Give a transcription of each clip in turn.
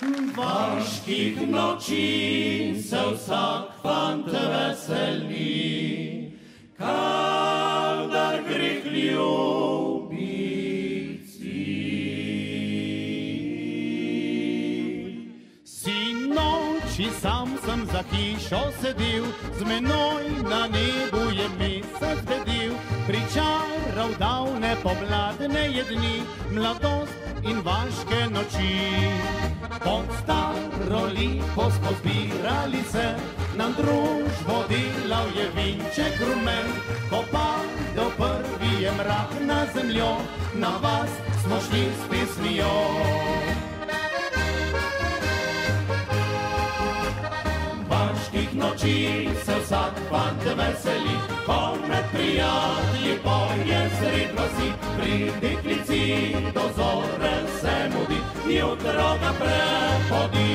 Vaških noči se vsak fant veseli, kadar greh ljubici. Sinoči sam sem za hišo sedel, z menoj na nebu je mesec bedil, pričaral davne pomladne jedni, mladost in vaške noči. Pod staro lipo smo zbirali se, nam družbo delal je vinček rumen, ko pa do prvi je mrak na zemljo, na vas smo šli s pesmijo. Vaških noči se vsak fant veseli, ko med prijatelji poje sred vasi, pri deklici do zore se mudi, jutro ga prehodi.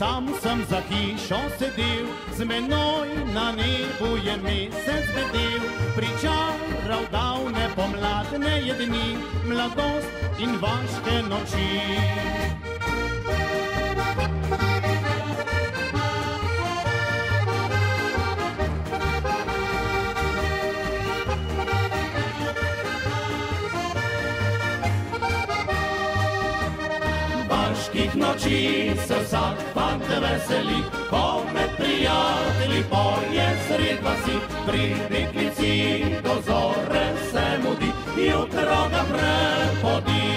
Sam sem za hišo sedel, z menoj na nebu je mesec bedel, pričaral davne pomladne jedni, mladost in vaške noči. Vaških noči se vsak fant veseli, ko med prijatelji poje sred vasi, pri deklici do zore se mudi, jutro ga prehodi.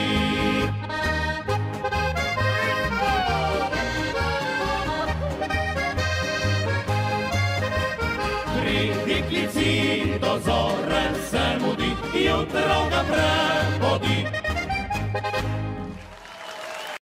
Pri deklici do zore se mudi, jutro ga prehodi.